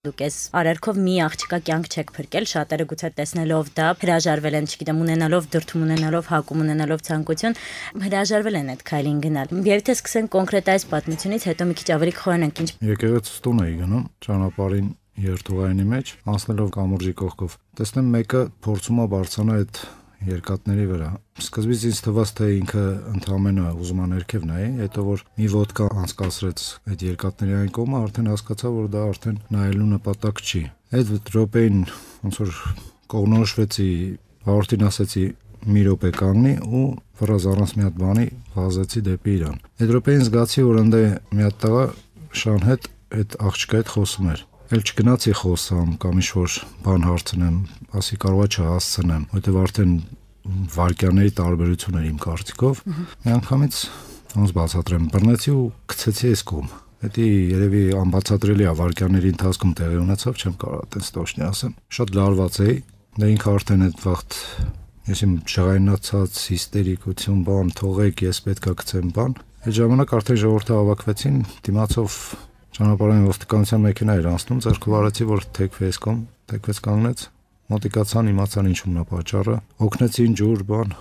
Դուք ես արարքով մի աղջկա կյանք չեք փրկել, շատերը գուցե տեսնելով դա հրաժարվել են, չգիտեմ, ունենալով դրթում ունենալով հակում ունենալով ցանկություն, հրաժարվել են այդ քայլին գնալ։ Եվ թե սկսենք կոնկրետ այս պատմությունից, հետո մի քիչ ավելի խորանանք ինչ։ Եկեղեցու տուն էի գնում, ճանապարհին երթուղայինի մեջ, անցնելով կամուրջի կողքով։ Տեսնեմ մեկը փորձում է բարձրանալ այդ երկաթների վրա։ Սկզբից ինձ թվաց, թե ինքը ընդհանրապես ուզում է ներքև նայի, հետո որ մի ոդկա անցկացրեց այդ երկաթների այն կողմը, արդեն հասկացա, որ դա արդեն նայելու նպատակ չի։ Այդ րոպեին ոնց որ կողնորոշվեցի, հաղորդին ասեցի մի րոպե կանգնի ու վրազ առանց մի հատ բանի վազեցի դեպի իրան։ Այդ րոպեին զգացի, որ ընդ մի հատ տղա շան հետ այդ աղջկա հետ խոսում էր Էլ չգնացի խոսամ կամ ինչ-որ բան հարցնեմ, ասի կարողա չհասցնեմ, որտեվ արդեն վարկյանների տարբերություն էր իմ կարծիքով։ Մի անգամից ոնց բացատրեմ, բռնեցի ու գցեցի այս կողմ։ Դա երևի անբացատրելի է վարկյանների ընթացքում տեղի ունեցավ, չեմ կարող այտենց տոշնի ասեմ։ Շատ լարված էի, դա ինքը արդեն այդ վաղտ ես իմ շղայնացած հիստերիկություն բան թողեք, ես պետքա գցեմ բան։ Այդ ժամանակ արդեն ժողովրդը հավաքվեցին, դիմացով Ճանապարհային ոստիկանության մեքենա էր անցնում, ձեռքով արեցի, որ թեքվես կոմ, թեքվեց կանգնեց։ Մոտիկացան, իմացան ինչումն է պատճառը։ Օգնեցին ջուր, բան,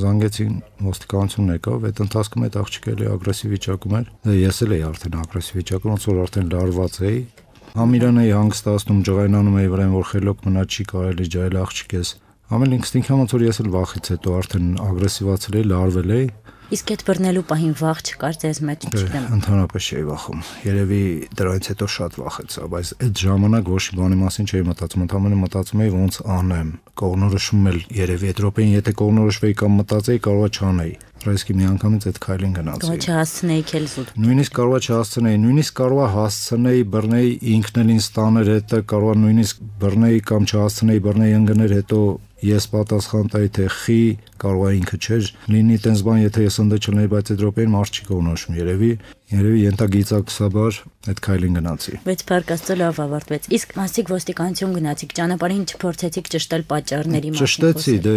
զանգեցին ոստիկանություն եկավ, այդ ընթացքում այդ աղջիկը էլի ագրեսիվ վիճակում էր։ Դա ես էլ էի արդեն ագրեսիվ վիճակում, ոնց որ արդեն լարված էի։ Համիրան էի հանգստացնում, ջղայնանում էի վրան, որ խելոք մնա չի կարելի ջայել աղջիկես։ Ամեն ինստինկտիվ ոնց որ ես էլ վախից հետո արդեն ագրեսիվացել էի, լարվել էի Իսկ այդ բռնելու պահին վախ չկար ձեզ մեջ, չգիտեմ։ Ընդհանրապես չէի վախում։ Երևի դրանից հետո շատ վախեցա, բայց այդ ժամանակ ոչ մի բանի մասին չէի մտածում, ընդհանրապես մտածում էի ոնց անեմ։ Կողնորոշում էլ երևի այդ րոպեին եթե կողնորոշվեի կամ մտածեի, կարողա չանեի։ Ռիսկի մի անգամից այդ քայլին գնացի։ Կարող չհասցնեի քել զուտ։ Նույնիսկ կարողա չհասցնեի, նույնիսկ կարողա հասցնեի, բռնեի ինքն էլ ինձ տաներ հետը, կարողա նույնիսկ բռնեի կամ չհասցնեի, բռնեի ընկներ հետո ես պատասխան տայի թե խի կարող է ինքը չէր լինի տենց բան եթե ես ընդը չլինեի բայց այդ րոպեին մարդ չի կողնոշում երևի երևի ենթագիծակցաբար այդ քայլին գնացի բայց բարգաստո լավ ավարտվեց իսկ մասիկ ոստիկանություն գնացիք ճանապարհին չփորձեցիք ճշտել պատճառների մասին ճշտեցի դե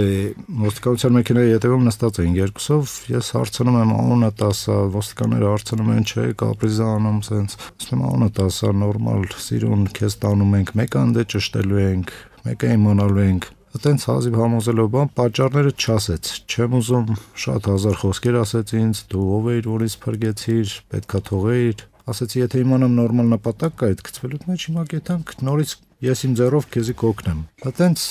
ոստիկանության մեքենայի հետևում նստած էին երկուսով ես հարցնում եմ անունը տասա ոստիկանները հարցնում են չէ կապրիզանում սենց ասում եմ անունը տասա նորմալ սիրուն քեզ տանում ենք մեկը անդե ճշտելու ենք մեկը իմանալու ենք Այտենց հազիվ համոզելով բան պատճառները չասեց։ Չեմ ուզում շատ հազար խոսքեր ասեց ինձ, դու ով ես, որից փրկեցիր, պետքա թողեիր։ Ասեցի, եթե իմանամ նորմալ նպատակ կա այդ գծվելուց մեջ հիմա գետանք նորից ես իմ ձեռով քեզի կօգնեմ։ Այտենց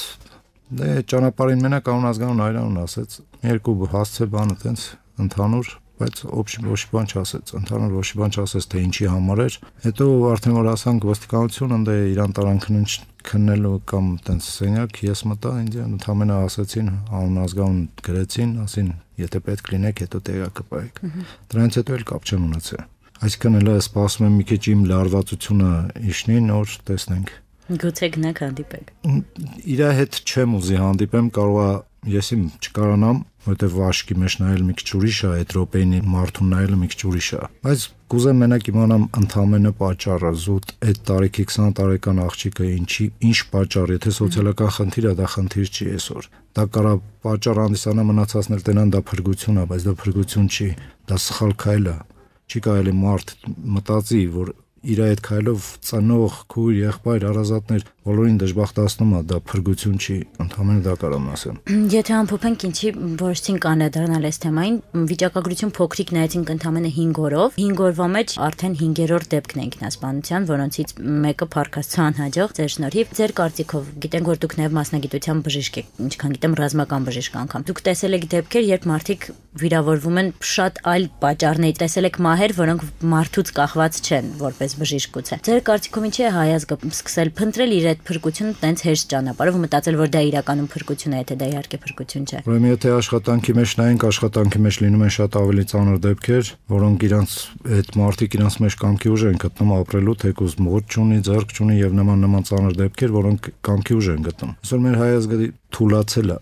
դե ճանապարհին մենակ անուն ազգանուն այրանուն ասեց։ Երկու հասցե բանը այտենց ընդհանուր բայց ոչի ոչի բան չասեց, ընդհանուր ոչի բան չասեց, թե ինչի համար էր։ Հետո արդեն որ ասանք ոստիկանություն, ընդ իրան տարան քննչ քննելու կամ տենց սենյակ ես մտա ինձ ընդհանրապես ասացին անուն ազգանուն գրեցին, ասին եթե պետք լինեք, հետո տեղա կպայեք։ Դրանից հետո էլ կապ չեմ ունեցել։ Այսինքն էլ սպասում եմ մի քիչ իմ լարվածությունը իշնի, նոր տեսնենք։ Գուցե գնաք հանդիպեք։ Իրա հետ չեմ ուզի հանդիպեմ, կարողա ես իմ չկարանամ, որտեվ վաշկի մեջ նայել մի քիչ ուրիշ է, այդ ռոպեին մարդուն նայելը մի քիչ ուրիշ է։ Բայց կուզեմ մենակ իմանամ ընդհանրապես պատճառը, զուտ այդ տարիքի 20 տարեկան աղջիկը ինչի ինչ պատճառ, եթե սոցիալական խնդիր է, դա խնդիր չի այսօր։ Դա կարա պատճառ հանդիսանա մնացածներ տենան դա փրկություն է, բայց դա փրկություն չի, դա սխալ քայլ է։ Չի կարելի մարդ մտածի, որ իր այդ քայլով ծնող քույր, եղբայր, հարազատներ բոլորին դժբախտացնում է, դա փրկություն չի, ընդհանրապես դա կարամ ասեմ։ Եթե ամփոփենք ինչի որոշեցին կանադառնալ այս թեմային, վիճակագրություն փոքրիկ նայեցինք ընդհանրապես 5 օրով։ 5 օրվա մեջ արդեն 5-րդ դեպքն է ինքնասպանության, որոնցից մեկը փարկասցան հաջող ձեր շնորհիվ։ Ձեր կարծիքով, գիտենք որ դուք նաև մասնագիտության բժիշկ եք, ինչքան գիտեմ ռազմական բժիշկ անգամ։ Դուք տեսել եք դեպքեր, երբ մարդիկ վիրավորվում են շատ այլ պատճառների, տեսել եք մահեր, որոնք մարդուց կախված չեն, որպես բժիշկ գուցե։ Ձեր կարծիքով ինչի է հայազգը սկսել փնտրել իր այդ փրկությունը տենց հեշտ ճանապարհով մտածել, որ դա իրականում փրկություն է, եթե դա իհարկե փրկություն չէ։ Ուրեմն եթե աշխատանքի մեջ նայենք, աշխատանքի մեջ լինում են շատ ավելի ծանր դեպքեր, որոնք իրանց այդ մարդիկ իրանց մեջ կամքի ուժ են գտնում ապրելու, թեկուզ մոտ չունի, ձեռք չունի եւ նման նման ծանր դեպքեր, որոնք կամքի ուժ են գտնում։ Այսօր մեր հայազգը թուլացել է,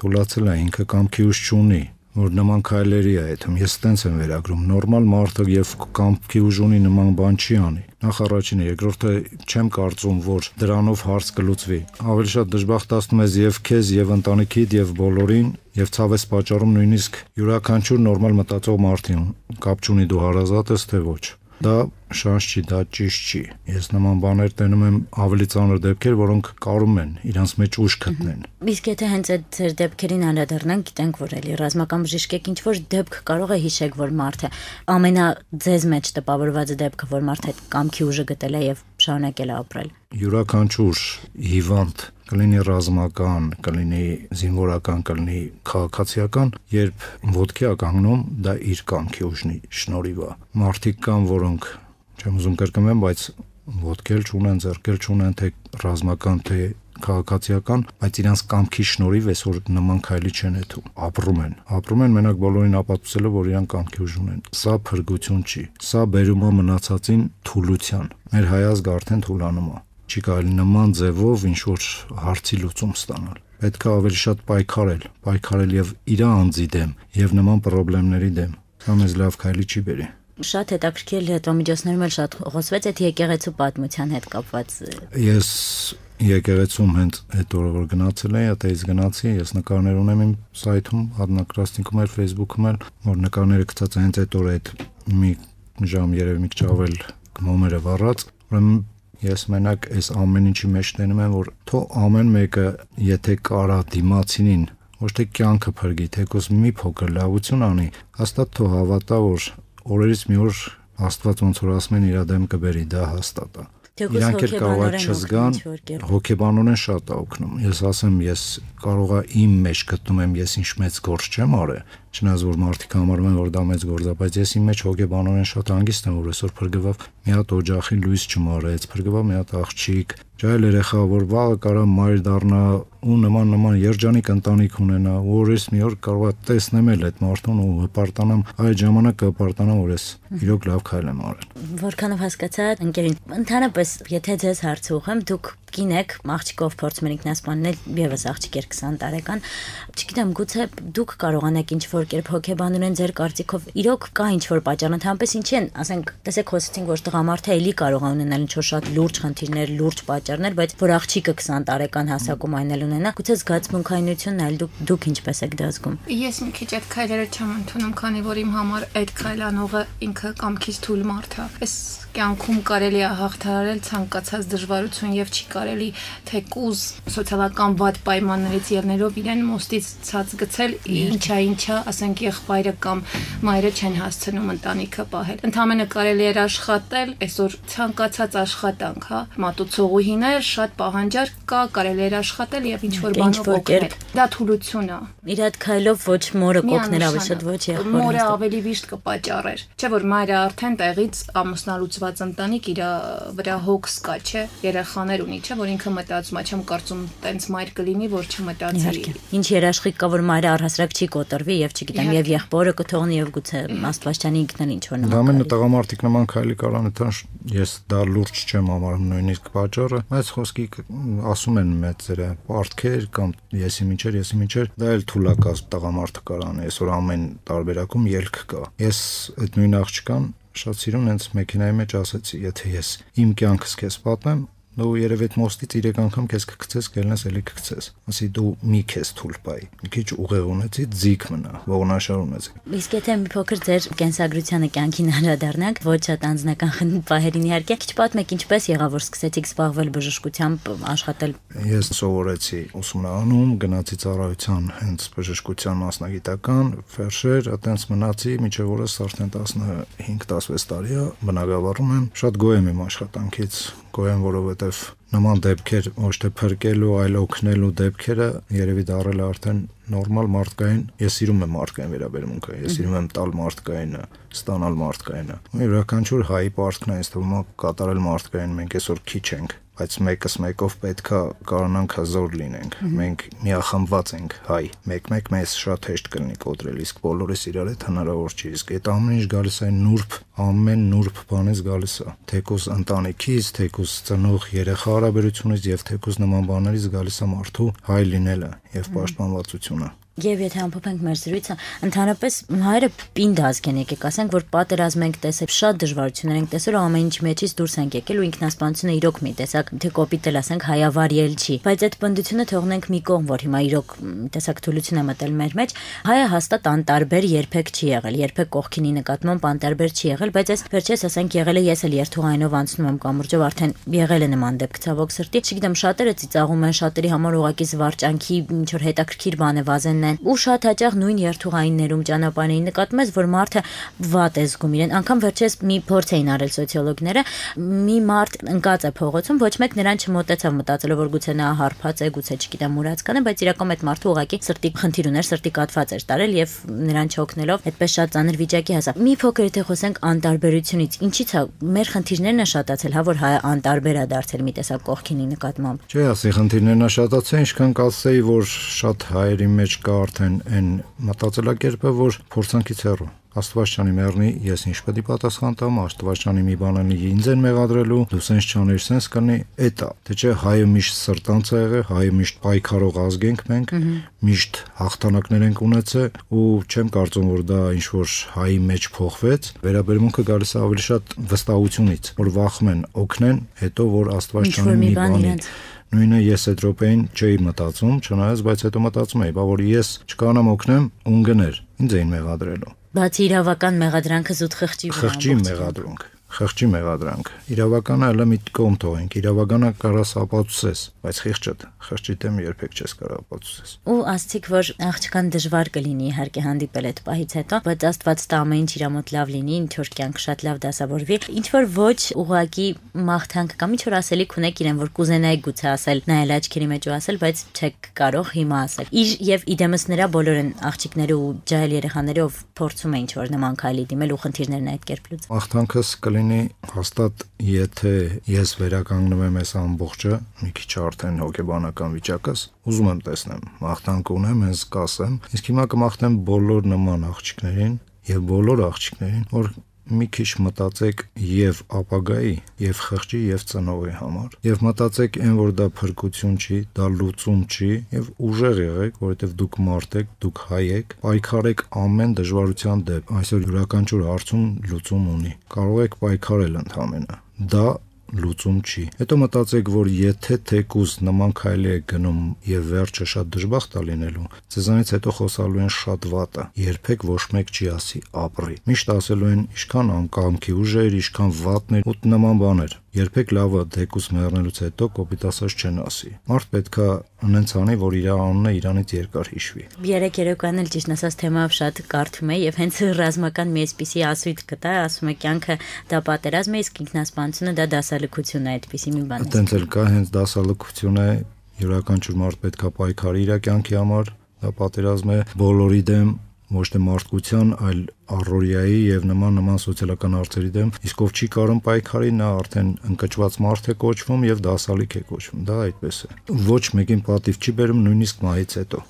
թուլացել է, ինքը կամքի ուժ չունի որ նման քայլերի է այդում ես տենց եմ վերագրում նորմալ մարդը եւ կամքի ուժ ունի նման բան չի անի նախ առաջինը երկրորդը չեմ կարծում որ դրանով հարց կլուծվի ավելի շատ դժբախտացնում ես եւ քեզ եւ ընտանիքիդ եւ բոլորին եւ ցավես պատճառում նույնիսկ յուրաքանչյուր նորմալ մտածող մարդին կապ չունի դու հարազատ ես թե ոչ Դա շանս չի, դա ճիշտ չի։ Ես նման բաներ տենում եմ ավելի ծանր դեպքեր, որոնք կարում են իրանց մեջ ուժ գտնեն։ Իսկ եթե հենց այդ ձեր դեպքերին անդրադառնանք, գիտենք, որ էլի ռազմական բժիշկեք ինչ որ դեպք կարող է հիշեք, որ մարդը ամենա ձեզ մեջ տպավորված դեպքը, որ մարդը կամքի ուժը գտել է եւ շարունակել է ապրել։ Յուրաքանչյուր հիվանդ կլինի ռազմական, կլինի զինվորական, կլինի քաղաքացիական, երբ ոդքի ականգնում, դա իր կամքի ուժնի շնորհիվ է։ Մարդիկ կան, որոնք չեմ ուզում կրկնեմ, բայց ոդկել չունեն, ձեռքել չունեն, թե ռազմական, թե քաղաքացիական, բայց իրանց կամքի շնորհիվ այսօր նման քայլի չեն եթում։ Ապրում են։ Ապրում են մենակ բոլորին ապացուցելով, որ իրան կամքի ուժ ունեն։ Սա փրկություն չի։ Սա բերում է մնացածին թուլության։ Մեր հայազգը արդեն թուլանում է չի կարելի նման ձևով ինչ որ հարցի լուծում ստանալ պետք է ավելի շատ պայքարել պայքարել եւ իր անձի դեմ եւ նման խնդիրների դեմ դա մեզ լավ քայլի չի բերի շատ հետաքրքիր հետամիջոցներում էլ շատ խոսվեց այդ եկեղեցու պատմության հետ կապված ես եկեղեցում հենց այդ օրը որ գնացել էի, այդից գնացի, ես նկարներ ունեմ իմ սայթում, հատնակրաստինքում էլ, Facebook-ում էլ, որ նկարները գծած հենց այդ օրը այդ մի ժամ երևի մի քիչ ավել գմոմերը վառած, ուրեմն Ես մենակ այս ամեն ինչի մեջ տենում եմ, որ թո ամեն մեկը, եթե կարա դիմացինին ոչ թե կյանքը փրկի, թեկոս մի փոքր լավություն անի, հաստատ թո հավատա, որ օրերից մի օր Աստված ոնց որ ասում են իր դեմ կբերի, դա հաստատ է։ Իրանք էլ կարող է չզգան, հոգեբանորեն շատ է օգնում։ Ես ասեմ, ես կարողա իմ մեջ գտնում եմ, ես ինչ մեծ գործ չեմ արել, չնայած որ մարդիկ համարում են, որ դա մեծ գործ է, բայց ես իմ մեջ հոգեբանորեն շատ հանգիստ եմ, որ այսօր փրկվավ մի հատ օջախի լույս չմարեց, փրկվավ մի հատ աղջիկ, ջայլ երեխա, որ վաղը կարա մայր դառնա ու նման նման երջանիկ ընտանիք ունենա, որ ես մի օր կարող եմ տեսնեմ էլ այդ մարդուն ու հպարտանամ, այդ ժամանակ կհպարտանամ, որ ես իրոք լավ քայլ եմ արել։ Որքանով հասկացա, ընկերին, ընդհանրապես, եթե ձեզ հարց ուղեմ, դուք կին եք, աղջիկով փորձում եք ինքնասպանել, եւս աղջիկ էր 20 տարեկան։ Չգիտեմ, գուցե դուք կարողանաք ինչ որ կերպ հոգեբանորեն ձեր կարծիքով իրոք կա ինչ որ պատճառ, ընդհանրապես ինչ են, ասենք, տեսեք խոսեցինք, որ տղամարդը էլի կարող է ունենալ ինչ որ շատ լուրջ խնդիրներ, լուրջ պատճառներ, բայց որ աղջիկը 20 տարեկան հասակում այն էլ ունենա, գուցե զգացմունքայինությունն այլ դուք դուք ինչպես եք դա զգում։ Ես մի քիչ այդ քայլերը չեմ ընդունում, քանի որ իմ համար այդ քայլանողը ինքը կամքից թույլ մարդ է։ Այս կյանքում կարելի է հաղթահարել ցանկացած դժվարություն եւ չի կարելի թեկուզ սոցիալական վատ պայմաններից ելներով իրեն մոստից ցած գցել ինչա ինչա ասենք եղբայրը կամ մայրը չեն հասցնում ընտանիքը պահել ընդամենը կարելի էր աշխատել այսօր ցանկացած աշխատանք հա մատուցողուհին է շատ պահանջարկ կա կարելի էր աշխատել եւ ինչ որ բանով օգնել դա թուլություն է իր այդ քայլով ոչ մորը կօգներ ավելի շատ ոչ եղբորը մորը ավելի վիշտ կպաճառեր չէ որ մայրը արդեն տեղից ամուսնալուծված ընտանիք իր վրա հոգս կա, չէ, երեխաներ ունի, չէ, որ ինքը մտածում է, չեմ կարծում տենց մայր կլինի, որ չմտածի։ Ինչ երաշխիք կա, որ մայրը առհասարակ չի կոտրվի եւ չգիտեմ, եւ եղբորը կթողնի եւ գուցե Աստվածչյանի ինքն էլ ինչ որ նման։ Դա մենը տղամարդիկ նման քայլի կարան այդան ես դա լուրջ չեմ համարում նույնիսկ պատճառը, բայց խոսքի ասում են մեծերը, պարտքեր կամ եսի միջեր, եսի միջեր, դա էլ թուլակաս տղամարդը կարան, այսօր ամեն տարբերակում ելք կա։ Ես այդ նույն աղջկան շատ սիրուն հենց մեքենայի մեջ ասացի, եթե ես իմ կյանքս քեզ պատմեմ, դու երևի այդ մոստից 3 անգամ քեզ կգցես, կելնես էլի կգցես։ Ասի դու մի քեզ թույլ բայ։ Մի քիչ ուղեղ ունեցի, ձիգ մնա, ողնաշար ունեցի։ Իսկ եթե մի փոքր ձեր կենսագրությանը կյանքին անդրադառնանք, ոչ շատ անձնական պահերին իհարկե, քիչ պատմեք ինչպես եղավ, որ սկսեցիք զբաղվել բժշկությամբ, աշխատել։ Ես սովորեցի ուսումնարանում, գնացի ծառայության հենց բժշկության մասնագիտական, ֆերշեր, այտենց մնացի, միջև օրս արդեն 15-16 տարի է բնակավարում եմ։ Շատ գոհ եմ իմ աշխատանքից, գոհ եմ, որովհետև նման դեպքեր ոչ թե փրկելու, այլ օգնելու դեպքերը երևի դարել արդեն նորմալ մարդկային։ Ես սիրում եմ մարդկային վերաբերմունքը, ես սիրում եմ տալ մարդկայինը, ստանալ մարդկայինը։ Յուրաքանչյուր հայի պարտքն է, ինձ թվում է կատարել մարդկային, մենք այսօր քիչ ենք բայց մեկս մեկով պետքա կարողանանք հզոր լինենք։ Մենք միախմբված ենք հայ։ Մեկ-մեկ մեզ շատ հեշտ կլինի կոտրել, իսկ բոլորս իրար հետ հնարավոր չի։ Իսկ այդ ամեն ինչ գալիս է նուրբ, ամեն նուրբ բանից գալիս է։ Թեկուզ ընտանիքից, թեկուզ ծնող երեխա հարաբերությունից եւ թեկուզ նման բաներից գալիս է մարդու հայ լինելը եւ պաշտպանվածությունը Եվ եթե ամփոփենք մեր զրույցը, ընդհանրապես հայերը պինդ ազգ են եկեք, ասենք, որ պատերազմ ենք տեսել, շատ դժվարություններ ենք տեսել ու ամեն ինչի մեջից դուրս ենք եկել ու ինքնասպանությունը իրոք մի տեսակ թե կոպիտ էլ ասենք հայավարիել չի։ Բայց այդ պնդությունը թողնենք մի կողմ, որ հիմա իրոք տեսակ թուլություն է մտել մեր մեջ, հայը հաստատ անտարբեր երբեք չի եղել, երբեք կողքինի նկատմամբ անտարբեր չի եղել, բայց այս վերջերս ասենք եղել է ես էլ երթուղայինով անցնում եմ կամուրջով արդեն եղել է նման դեպք ցավոք սրտի։ Չգիտեմ, շատերը ծիծաղում են, շատերի համար ուղակի զվարճանքի ինչ որ հետաքրքիր բան է վազենն են։ Ու շատ հաճախ նույն երթուղայիններում ճանապարհին նկատում ես, որ մարդը վատ է զգում իրեն։ Անկամ վերջերս մի փորձ էին արել սոցիոլոգները, մի մարդ ընկած է փողոցում, ոչ մեկ նրան չմոտեցավ մտածելով որ գուցե նա հարբած է, գուցե չգիտեմ մուրացկան է, բայց իրականում այդ մարդը ուղակի սրտի խնդիր ուներ, սրտի կաթված էր տարել եւ նրան չօգնելով այդպես շատ ծանր վիճակի հասավ։ Մի փոքր եթե խոսենք անտարբերությունից, ինչի՞ց է մեր խնդիրներն է շատացել, հա որ հայ անտարբեր է դարձել մի տեսակ կողքինի նկատմամբ։ Չէ, ասի խնդիրներն է շատացել, ինչքան կասեի, որ շատ հայերի մեջ կա արդեն այն մտածելակերպը, որ փորձանքից հեռու Աստվածչանի մեռնի, ես ինչ պետք է պատասխան տամ, Աստվածչանի մի բան անի ինձ են մեղադրելու, դու սենց չաներ, սենց կանի, էտա։ Թե չէ հայը միշտ սրտանց է եղել, հայը միշտ պայքարող ազգ ենք մենք, միշտ հաղթանակներ ենք ունեցել ու չեմ կարծում որ դա ինչ որ հայի մեջ փոխվեց, վերաբերմունքը գալիս է ավելի շատ վստահությունից, որ վախմեն, օգնեն, հետո որ Աստվածչանի մի բանի նույնը ես այդ րոպեին չէի մտածում, չնայած բայց հետո մտածում էի, բա որ ես չկանամ օգնեմ, ուն գներ։ Ինձ էին մեղադրելու։ Բացի իրավական մեղադրանքը զուտ խղճի վրա։ Խղճի մեղադրանք խղճի մեղադրանք։ Իրավականը հələ մի կողմ թողենք։ Իրավականը կարաս ապացուցես, բայց խիղճը խղճի դեմ երբեք չես կարող ապացուցես։ Ու ասցիք, որ աղջկան դժվար կլինի իհարկե հանդիպել այդ պահից հետո, բայց Աստված տա ամեն ինչ իր մոտ լավ լինի, ինչ որ կյանք շատ լավ դասավորվի։ Ինչ որ ոչ ուղակի մաղթանք կամ ինչ որ ասելիք ունեք իրեն, որ կուզենայի գուցե ասել, նայել աչքերի մեջ ու ասել, բայց չեք կարող հիմա ասել։ Իր եւ իդեմս նրա բոլոր են աղջիկները ու ջահել երեխաները ով փորձում են ինչ որ նման քայլի դիմել ու խնդիրներն այդ կերպ լուծել։ Մաղթանքս կլինի հաստատ եթե ես վերականգնում եմ այս ամբողջը մի քիչ արդեն հոգեբանական վիճակս ուզում եմ տեսնեմ մաղթանք ունեմ հենց կասեմ իսկ հիմա կմաղթեմ բոլոր նման աղջիկներին եւ բոլոր աղջիկներին որ մի քիչ մտածեք եւ ապագայի, եւ խղճի, եւ ծնողի համար։ Եվ մտածեք այն որ դա փրկություն չի, դա լուծում չի, եւ ուժեղ եղեք, որովհետեւ դուք մարդ եք, դուք հայ եք, պայքարեք ամեն դժվարության դեպ։ Այսօր յուրաքանչյուր հարցում լուծում ունի։ Կարող եք պայքարել ընդհանրապես։ Դա լուծում չի։ Հետո մտածեք, որ եթե թեկուզ նման քայլի եք գնում եւ վերջը շատ դժբախտ է լինելու, ձեզանից հետո խոսալու են շատ վատը։ Երբեք ոչ մեկ չի ասի ապրի։ Միշտ ասելու են ինչքան անկամքի ուժեր, ինչքան վատներ ու նման բաներ երբեք լավը դեկուս մեռնելուց հետո կոպիտ ասած չեն ասի։ Մարդ պետքա ունենց անի, որ իր անունը իրանից երկար հիշվի։ Երեք երեկոյան էլ ճիշտ ասած թեմայով շատ կարդում եի եւ հենց ռազմական մի էսպիսի ասույթ կտա, ասում է կյանքը դա պատերազմ է, իսկ ինքնասպանությունը դա դասալքություն է, այդպիսի մի բան։ Այդտենց էլ կա հենց դասալքություն է, յուրաքանչյուր մարդ պետքա պայքարի իր կյանքի համար, դա պատերազմ է բոլորի դեմ ոչ թե մարդկության, այլ առօրյայի եւ նման նման սոցիալական հարցերի դեմ, իսկ ով չի կարող պայքարի, նա արդեն ընկճված մարդ է կոչվում եւ դասալիկ է կոչվում։ Դա այդպես է։ Ոչ մեկին պատիվ չի բերում նույնիսկ մահից հետո։